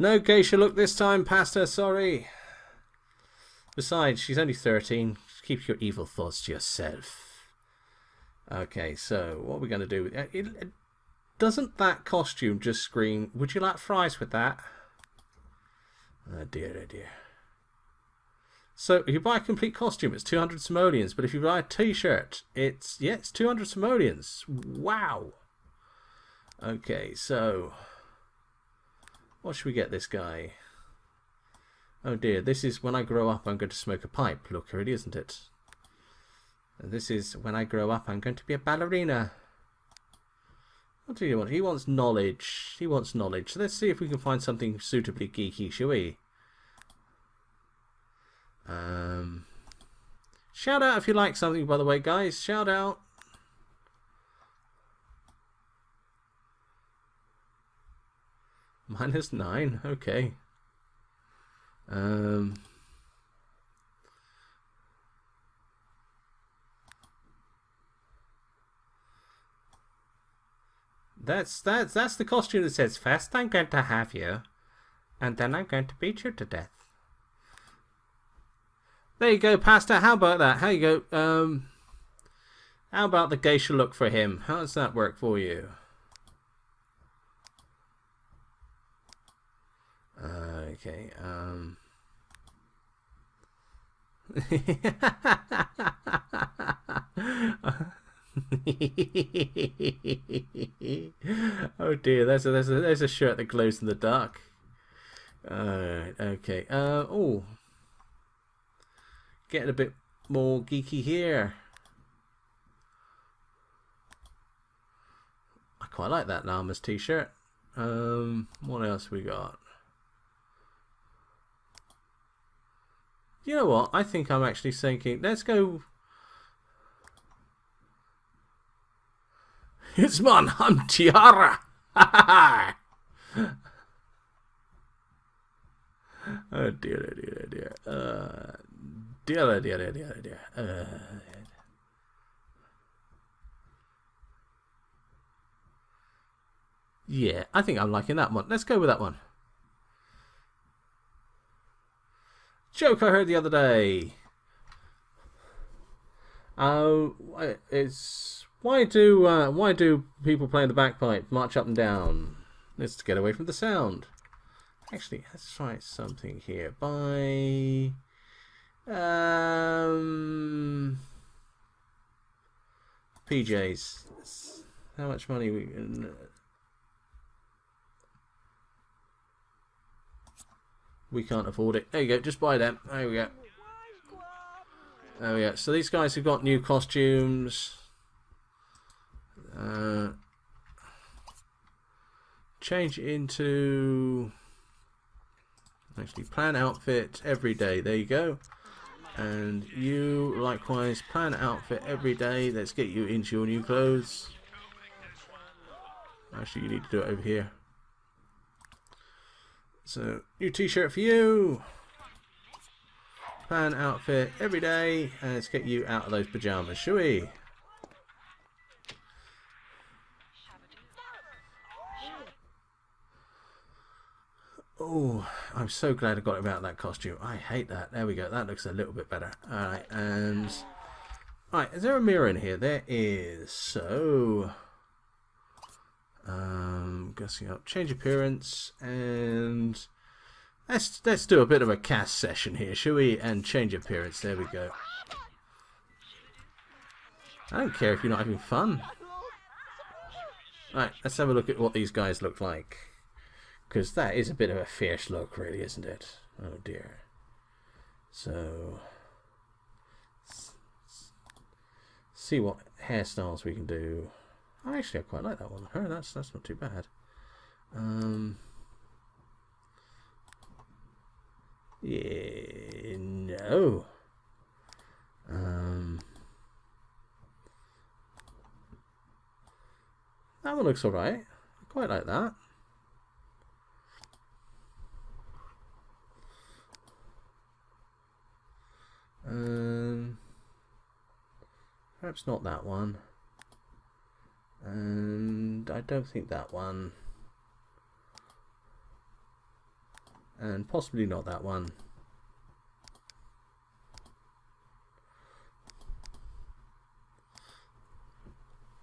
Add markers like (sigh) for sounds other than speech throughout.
No geisha look this time, Pasta, sorry. Besides, she's only 13. Keep your evil thoughts to yourself. Okay, so what are we going to do? Uh, it, it, doesn't that costume just scream, would you like fries with that? Oh dear, oh dear. So if you buy a complete costume, it's 200 simoleons. But if you buy a t-shirt, it's, yeah, it's 200 simoleons. Wow. Okay, so what should we get this guy? Oh dear, this is when I grow up I'm going to smoke a pipe. Look, is, isn't it? And this is when I grow up I'm going to be a ballerina. What do you want? He wants knowledge. He wants knowledge. Let's see if we can find something suitably geeky, shall we? Um, shout out if you like something, by the way, guys. Shout out. Minus nine. Okay. Um. That's that's that's the costume that says first I'm going to have you, and then I'm going to beat you to death. There you go, Pastor. How about that? How you go? Um, how about the geisha look for him? How does that work for you? Uh, okay. Um. (laughs) oh dear, there's a, there's a there's a shirt that glows in the dark. Uh, okay. Uh, oh, getting a bit more geeky here. I quite like that Namas t-shirt. Um, what else we got? You know what? I think I'm actually thinking, let's go (laughs) It's man, I'm Tiara. (laughs) oh dear, oh dear, oh dear. Uh, dear, oh dear, oh dear, oh dear. Uh, yeah, I think I'm liking that one. Let's go with that one. Joke I heard the other day. Uh, it's why do uh, why do people playing the bagpipe march up and down? It's to get away from the sound. Actually, let's try something here. By um, PJs. How much money we? We can't afford it. There you go. Just buy them. There we go. There we go. So these guys have got new costumes. Uh, change into actually plan outfit every day. There you go. And you likewise plan outfit every day. Let's get you into your new clothes. Actually, you need to do it over here. So, new t-shirt for you. Plan outfit every day. And let's get you out of those pajamas, shall we? Oh, I'm so glad I got about that costume. I hate that. There we go. That looks a little bit better. Alright, and... Alright, is there a mirror in here? There is. So... Um, guessing up. Change appearance, and... Let's, let's do a bit of a cast session here, shall we? And change appearance. There we go. I don't care if you're not having fun. Alright, let's have a look at what these guys look like. Because that is a bit of a fierce look, really, isn't it? Oh dear. So, see what hairstyles we can do. Actually, I quite like that one. Oh, that's that's not too bad. Um, yeah, no. Um, that one looks alright. I quite like that. Um, perhaps not that one. And I don't think that one. And possibly not that one.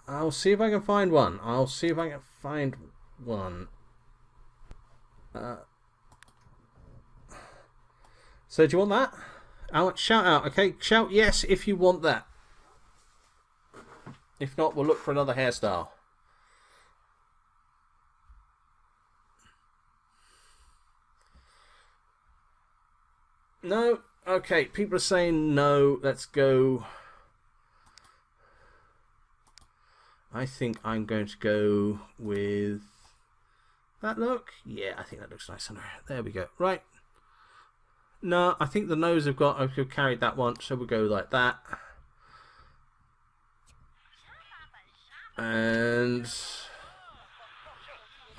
I'll see if I can find one. I'll see if I can find one. Uh, so do you want that? Out, shout out, okay? Shout yes if you want that. If not, we'll look for another hairstyle. No? Okay, people are saying no. Let's go. I think I'm going to go with that look. Yeah, I think that looks nice on her. There we go. Right. No, I think the nose have got, I've carried that one, so we'll go like that. And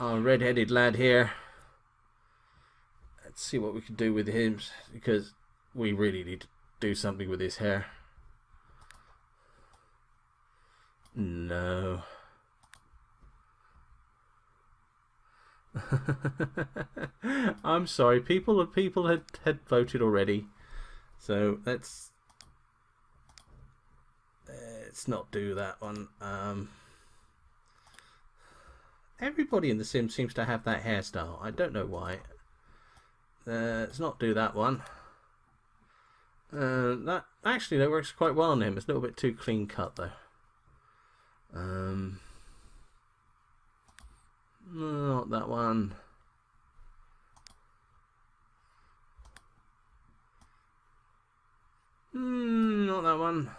our red-headed lad here. Let's see what we can do with him, because we really need to do something with his hair. No. (laughs) I'm sorry, people people had, had voted already. So let's let's not do that one. Um, everybody in The Sims seems to have that hairstyle. I don't know why. Uh, let's not do that one. Uh, that actually that works quite well on him. It's a little bit too clean cut though. Um, not that one. Mm, not that one.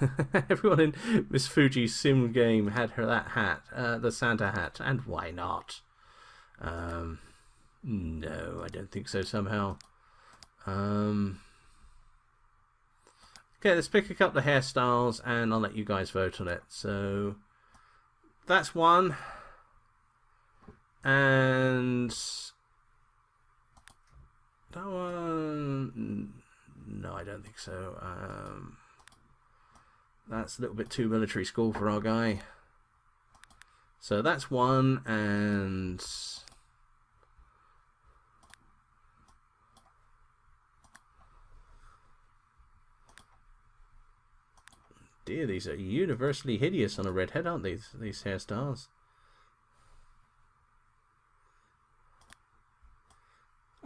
(laughs) Everyone in Miss Fuji's sim game had her that hat, uh, the Santa hat, and why not? Um, no, I don't think so. Somehow. Um, Okay, let's pick a couple of hairstyles and I'll let you guys vote on it. So that's one. And that one no, I don't think so. Um, that's a little bit too military school for our guy. So that's one and dear, these are universally hideous on a redhead, aren't these, these hairstyles?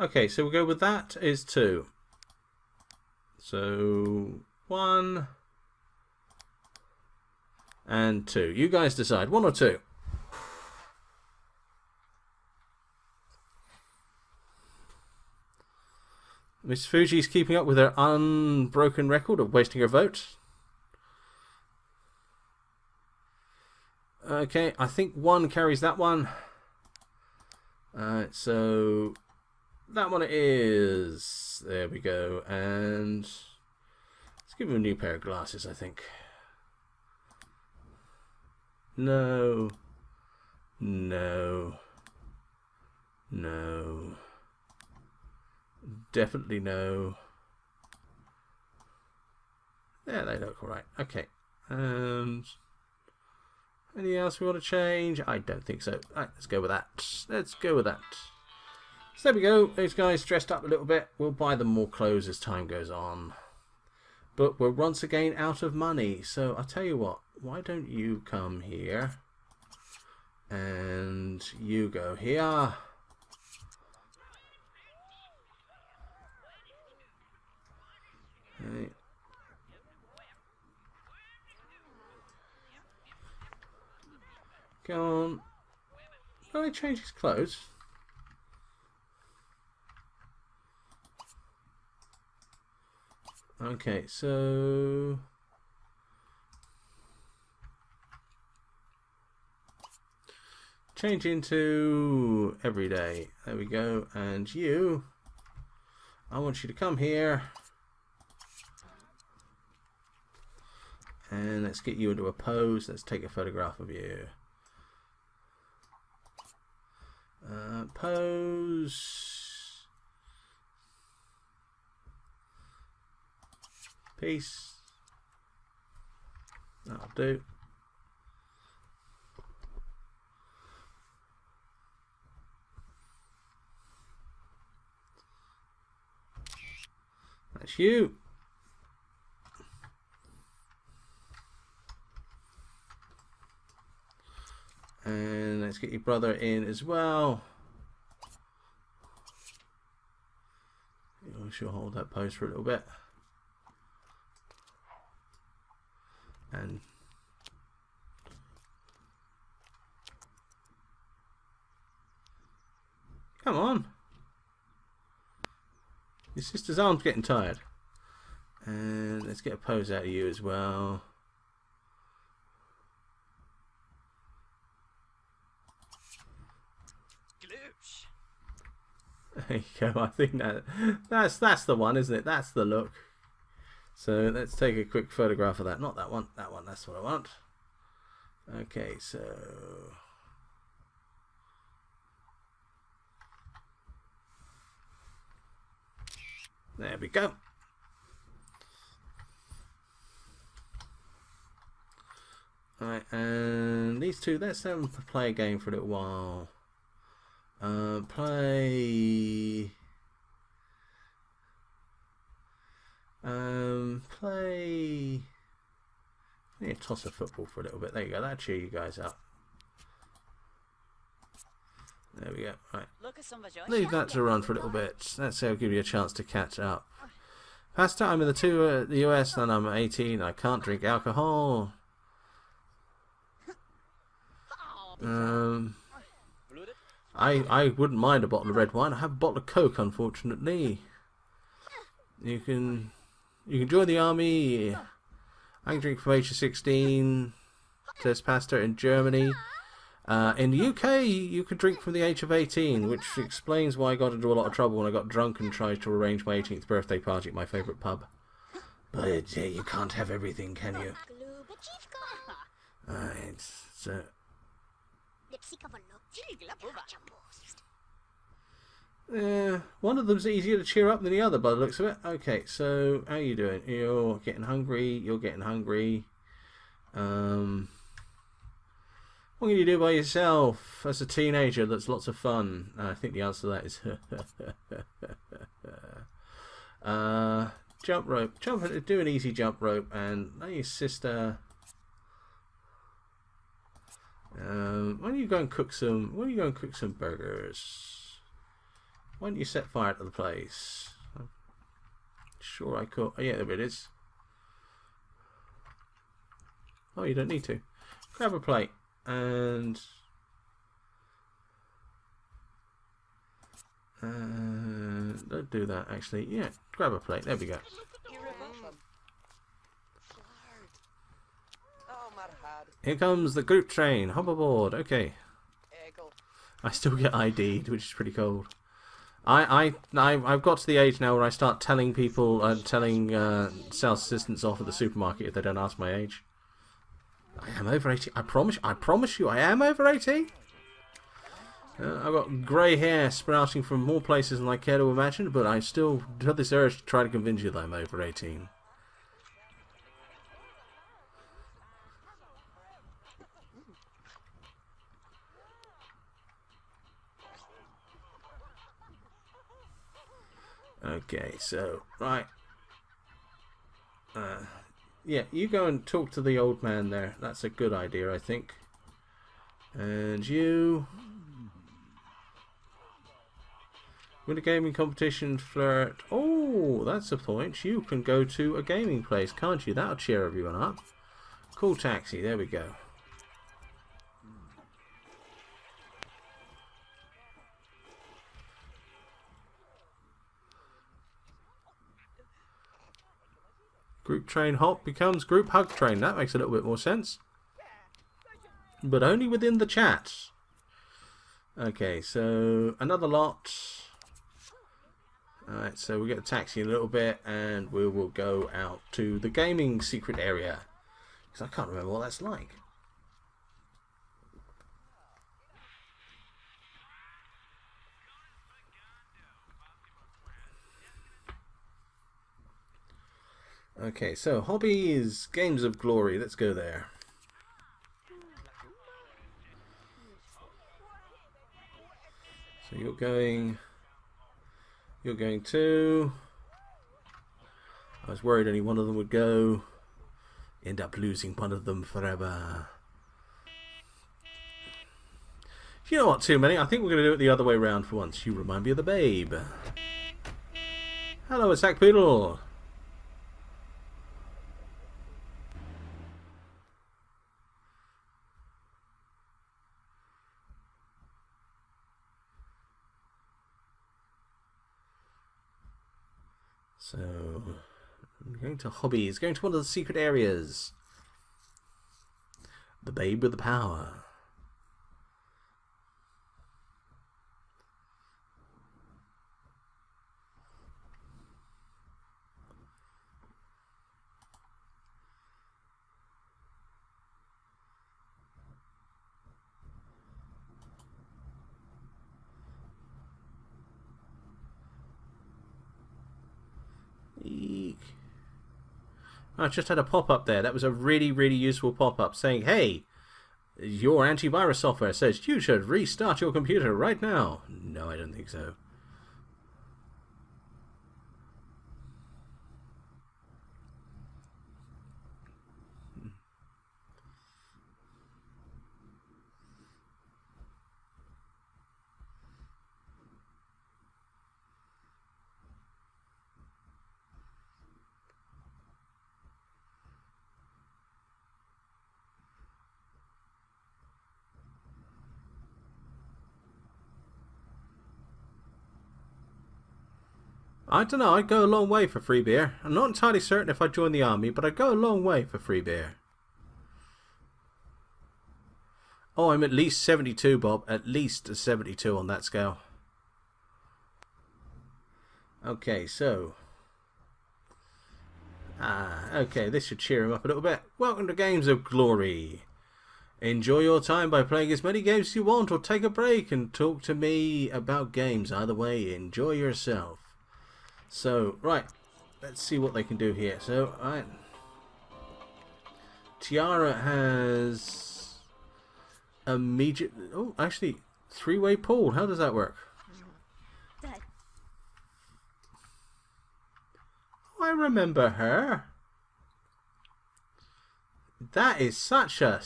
Okay, so we'll go with that is two. So, one and two. You guys decide, one or two? Miss Fuji's keeping up with her unbroken record of wasting her vote. Okay, I think one carries that one. Alright, so that one it is. There we go. And let's give him a new pair of glasses, I think. No. No. No. Definitely no. Yeah, they look alright. Okay. Um, and Anything else we want to change? I don't think so. Let's go with that. Let's go with that. So there we go. Those guys dressed up a little bit. We'll buy them more clothes as time goes on. But we're once again out of money. So I'll tell you what. Why don't you come here? And you go here. Right. Go on. Can I change his clothes? Okay, so... Change into everyday. There we go. And you, I want you to come here. And let's get you into a pose. Let's take a photograph of you. Uh, pose. piece. That'll do. That's you. And let's get your brother in as well. You should hold that post for a little bit. And Come on. Your sister's arm's getting tired. And let's get a pose out of you as well. There you go. I think that that's that's the one, isn't it? That's the look. So let's take a quick photograph of that. Not that one. That one. That's what I want. Okay, so there we go. Alright, and these two, let's play a game for a little while. Uh, play. Um, play. Yeah, toss a football for a little bit. There you go. That'll cheer you guys up. There we go. Right. Leave that to run for a little bit. Let's say I'll give you a chance to catch up. Past time in the two uh, the US, and I'm 18. I can't drink alcohol. Um. I I wouldn't mind a bottle of red wine. I have a bottle of Coke, unfortunately. You can you can join the army. I can drink from age of 16. Says Pastor in Germany. Uh, in the UK, you can drink from the age of 18, which explains why I got into a lot of trouble when I got drunk and tried to arrange my 18th birthday party at my favourite pub. But uh, you can't have everything, can you? Alright, so uh, one of them's easier to cheer up than the other by the looks of it. Okay, so how are you doing? You're getting hungry. You're getting hungry. Um, what can you do by yourself as a teenager that's lots of fun? Uh, I think the answer to that is (laughs) uh, jump rope. Jump, do an easy jump rope, and let your sister um, why don't you go and cook some? Why don't you go and cook some burgers? Why don't you set fire to the place? I'm sure I could. Oh, yeah, there it is. Oh, you don't need to. Grab a plate and. Uh, don't do that actually. Yeah, grab a plate. There we go. Here comes the group train. Hop aboard. Okay. I still get ID'd, which is pretty cold. I, I, I, have got to the age now where I start telling people, uh, telling uh, sales assistants off at the supermarket if they don't ask my age. I am over 80. I promise, I promise you, I am over 80. Uh, I've got grey hair sprouting from more places than I care to imagine, but I still have this urge to try to convince you that I'm over 18. Okay, so, right. Uh, yeah, you go and talk to the old man there. That's a good idea, I think. And you... Win a gaming competition, flirt. Oh, that's a point. You can go to a gaming place, can't you? That'll cheer everyone up. Call taxi. There we go. Group train hop becomes group hug train. That makes a little bit more sense. But only within the chat. Okay, so another lot. Alright, so we get a taxi a little bit and we will go out to the gaming secret area. Because I can't remember what that's like. Okay, so hobbies, games of glory. Let's go there. So you're going, you're going to I was worried only one of them would go. End up losing one of them forever. You know what, too many? I think we're going to do it the other way around for once. You remind me of the babe. Hello, it's Zach Poodle. So, I'm going to hobbies, going to one of the secret areas. The babe with the power. I just had a pop-up there. That was a really, really useful pop-up saying, hey, your antivirus software says you should restart your computer right now. No, I don't think so. I don't know, I'd go a long way for free beer. I'm not entirely certain if I'd join the army, but I'd go a long way for free beer. Oh, I'm at least 72, Bob. At least a 72 on that scale. Okay, so... Ah, okay, this should cheer him up a little bit. Welcome to Games of Glory. Enjoy your time by playing as many games as you want, or take a break and talk to me about games. Either way, enjoy yourself. So, right, let's see what they can do here. So, right, Tiara has immediate. Oh, actually, three-way pull. How does that work? I remember her. That is such a.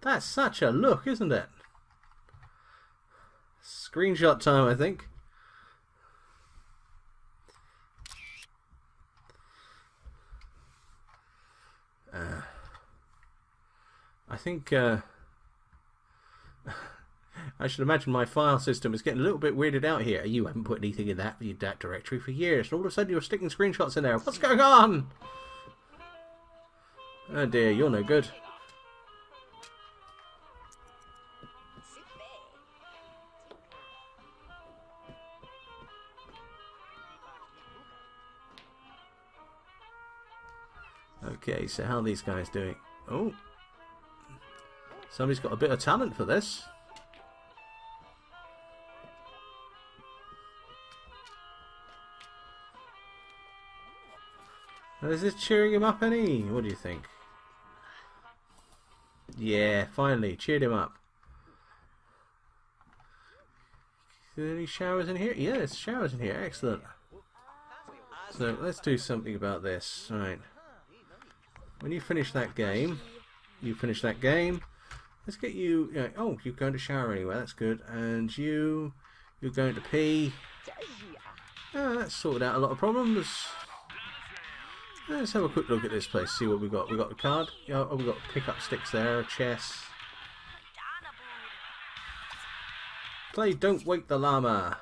That's such a look, isn't it? Screenshot time, I think. Uh, I think uh, (laughs) I should imagine my file system is getting a little bit weirded out here. You haven't put anything in that that directory for years, and all of a sudden you're sticking screenshots in there. What's going on? Oh dear, you're no good. Okay, so how are these guys doing? Oh. Somebody's got a bit of talent for this. Is this cheering him up any? What do you think? Yeah, finally, cheered him up. Are there any showers in here? Yeah, there's showers in here. Excellent. So let's do something about this. All right. When you finish that game, you finish that game. Let's get you. you know, oh, you're going to shower anyway. That's good. And you, you're going to pee. Oh, that's sorted out a lot of problems. Let's have a quick look at this place. See what we got. We got the card. Oh, we got pickup sticks there. Chess. Play Don't Wake the Llama.